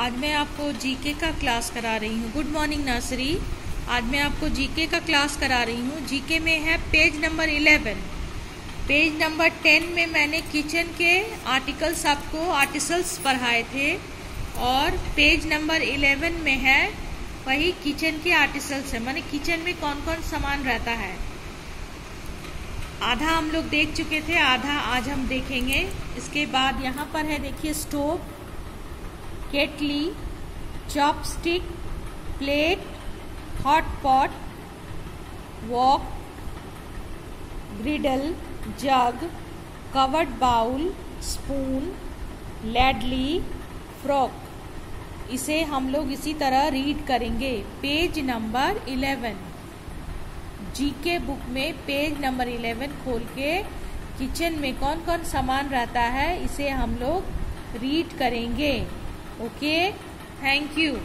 आज मैं आपको जीके का क्लास करा रही हूँ। गुड मॉर्निंग नर्सरी आज मैं आपको जीके का क्लास करा रही हूँ। जीके में है page number eleven page number ten में मैंने किचन के आर्टिकल्स आपको आर्टिकल्स पढ़ाए थे। और पेज नंबर इलेवन में है वही किचन के आर्टिकल्स है। मैंने किचन में कौन कौन सामान रहता है? आधा हम लोग देख चुके थे, आधा आज हम देखेंगे। इसके बाद यहाँ पर है, देखिए stove kettle chopstick plate hot pot wok griddle jug covered bowl spoon ladle fork इसे हम लोग इसी तरह रीड करेंगे। Page number eleven GK book में पेज नंबर इलेवन खोल के किचन में कौन कौन सामान रहता है, इसे हम लोग रीड करेंगे। Okay, thank you.